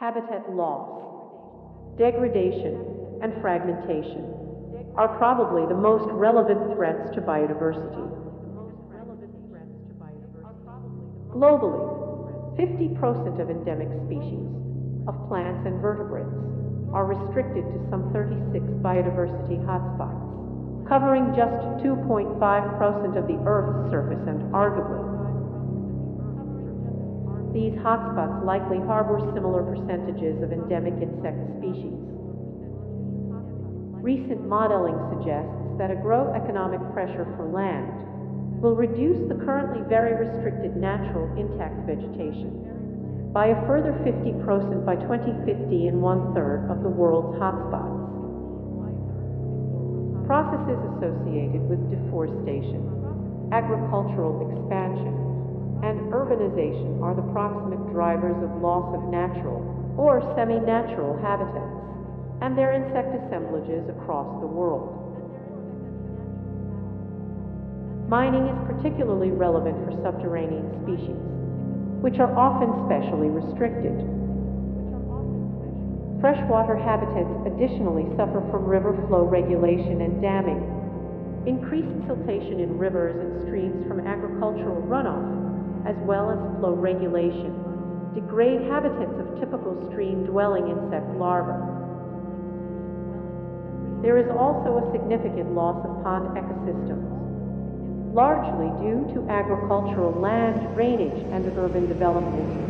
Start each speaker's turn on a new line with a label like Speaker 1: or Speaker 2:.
Speaker 1: Habitat loss, degradation, and fragmentation are probably the most relevant threats to biodiversity. Globally, 50% of endemic species of plants and vertebrates are restricted to some 36 biodiversity hotspots, covering just 2.5% of the Earth's surface and arguably these hotspots likely harbor similar percentages of endemic insect species. Recent modeling suggests that agroeconomic pressure for land will reduce the currently very restricted natural intact vegetation by a further 50% by 2050 in one third of the world's hotspots. Processes associated with deforestation, agricultural expansion, and urbanization are the proximate drivers of loss of natural or semi-natural habitats and their insect assemblages across the world. Mining is particularly relevant for subterranean species, which are often specially restricted. Freshwater habitats additionally suffer from river flow regulation and damming. Increased siltation in rivers and streams from agricultural runoff as well as flow regulation, degrade habitats of typical stream-dwelling insect larvae. There is also a significant loss of pond ecosystems, largely due to agricultural land drainage and urban development